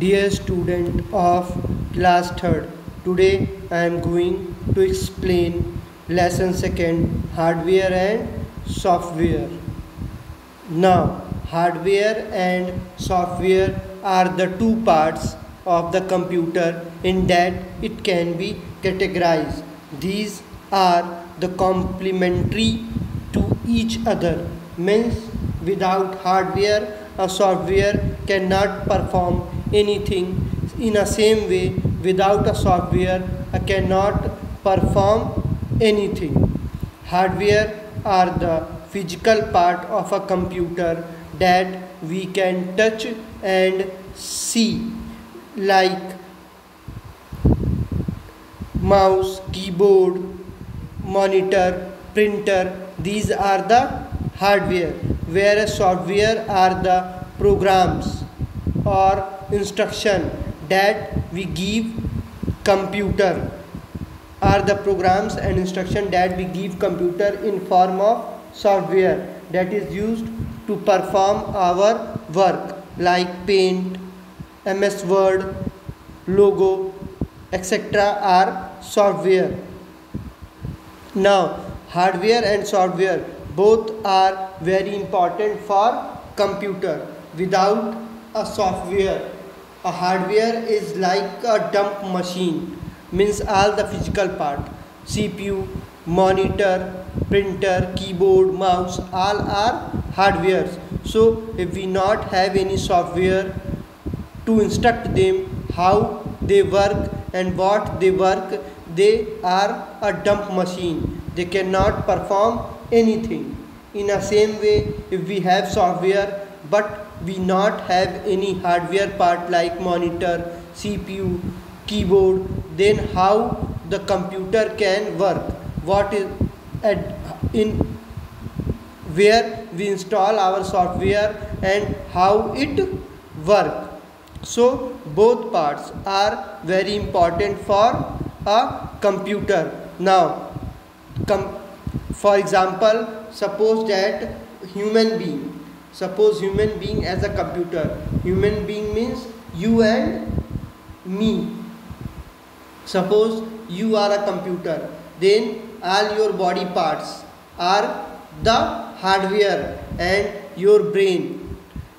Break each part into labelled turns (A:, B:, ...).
A: Dear student of class 3rd, today I am going to explain lesson 2nd hardware and software. Now, hardware and software are the two parts of the computer in that it can be categorized. These are the complementary to each other means without hardware a software cannot perform anything in a same way without a software I cannot perform anything. Hardware are the physical part of a computer that we can touch and see like mouse keyboard monitor printer. These are the hardware whereas software are the programs or instruction that we give computer. Are the programs and instruction that we give computer in form of software that is used to perform our work like paint ms word logo etc are software. Now hardware and software both are very important for computer. Without a software a hardware is like a dump machine means all the physical part. Cpu monitor printer keyboard mouse all are hardwares. So if we not have any software to instruct them how they work and what they work they are a dump machine. They cannot perform anything. In a same way if we have software but we not have any hardware part like monitor cpu keyboard. Then how the computer can work? What is at in where we install our software and how it work? So both parts are very important for a computer. Now com for example suppose that human being suppose human being as a computer. Human being means you and me. Suppose you are a computer. Then all your body parts are the hardware and your brain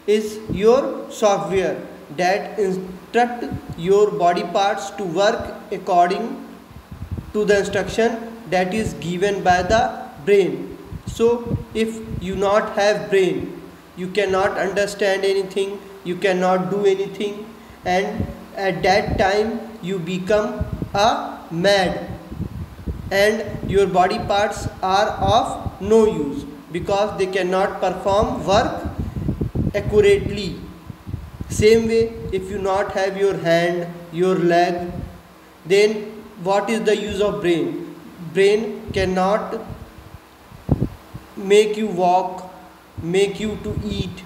A: is your software that instruct your body parts to work according to the instruction that is given by the brain. So if you not have brain you cannot understand anything you cannot do anything and at that time you become a mad. And your body parts are of no use because they cannot perform work accurately. Same way if you not have your hand your leg then what is the use of brain? Brain cannot make you walk make you to eat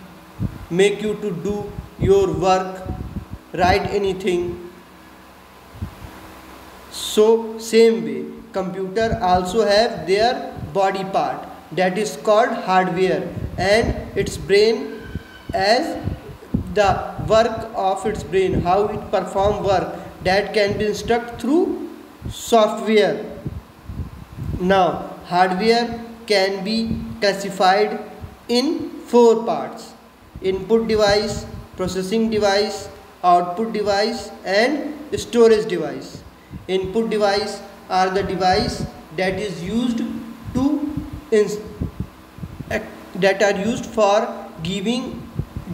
A: make you to do your work write anything. So same way computer also have their body part that is called hardware and its brain as the work of its brain how it perform work that can be instructed through software. Now hardware can be classified in four parts. Input device processing device output device and storage device. Input device are the device that is used to that are used for giving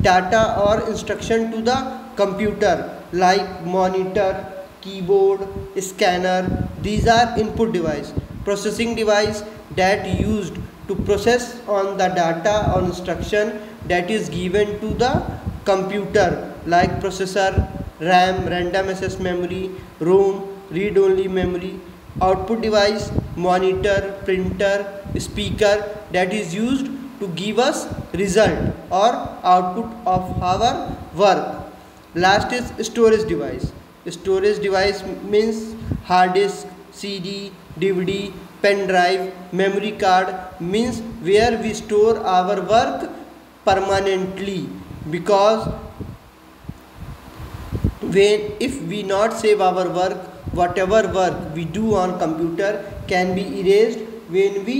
A: data or instruction to the computer like monitor keyboard scanner. These are input device. Processing device that used to process on the data or instruction that is given to the computer like processor ram random access memory rom read only memory output device monitor printer speaker that is used to give us result or output of our work. Last is storage device. Storage device means hard disk C CD, DVD, pen drive memory card means where we store our work permanently because when if we not save our work whatever work we do on computer can be erase when we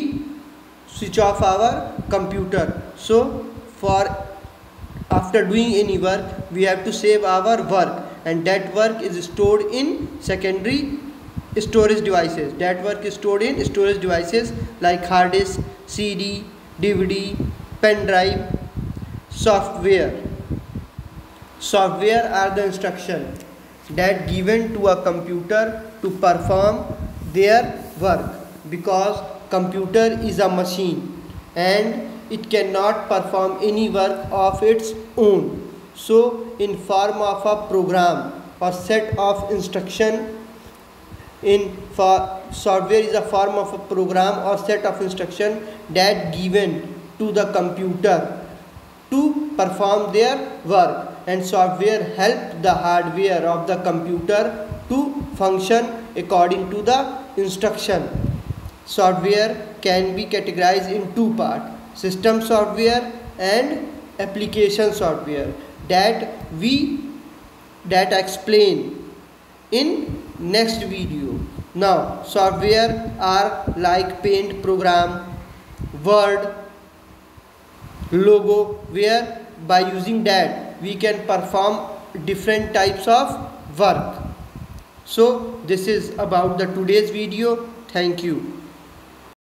A: switch off our computer so for after doing any work we have to save our work and that work is stored in secondary storage devices. That work is stored in storage devices like hard disk cd dvd pen drive software. Software are the instruction that given to a computer to perform their work because computer is a machine and it cannot perform any work of its own. So in form of a program or set of instruction in for software is a form of a program or set of instruction that given to the computer to perform their work. And software help the hardware of the computer to function according to the instruction. Software can be categorized in two part system software and application software that we that explain in next video now software are like paint program word logo where by using that we can perform different types of work. So this is about the today's video. Thank you